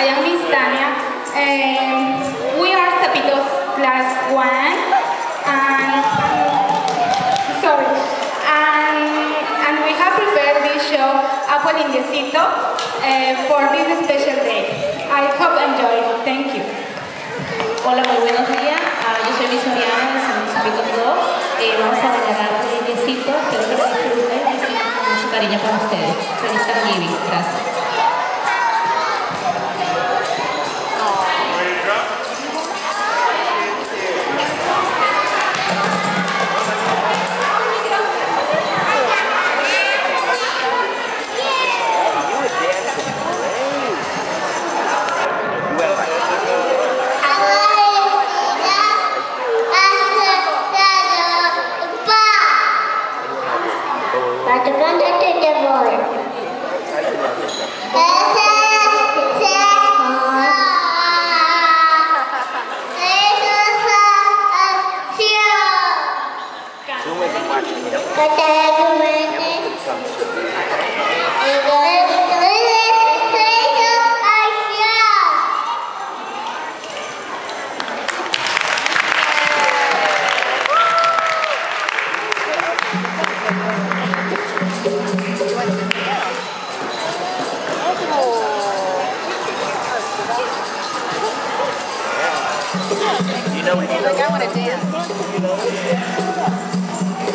I am Miss Tania. Um, we are Zapitos class 1 and sorry and, and we have prepared this show Agua Limpiecito uh, for this special day. I hope you enjoy. Thank you. Hola, muy buenos días. Ah, yo soy Miss Oriana de San Luis 2. Eh, vamos a regalar un limpiecito. Espero que lo disfruten y con mucho cariño para ustedes. Feliz Thanksgiving. Gracias. You know Like, I want to dance.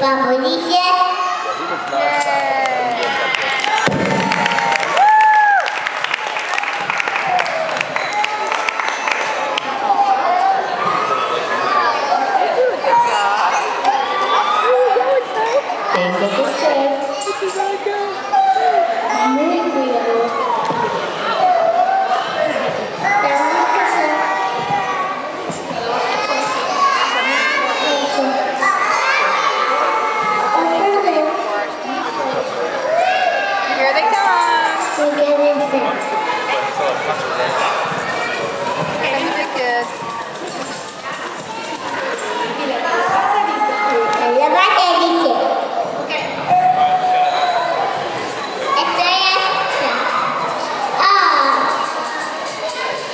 爸爸，你先。不。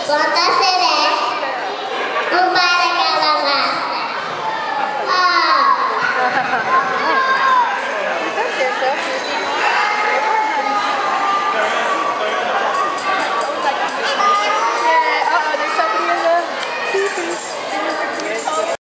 Bota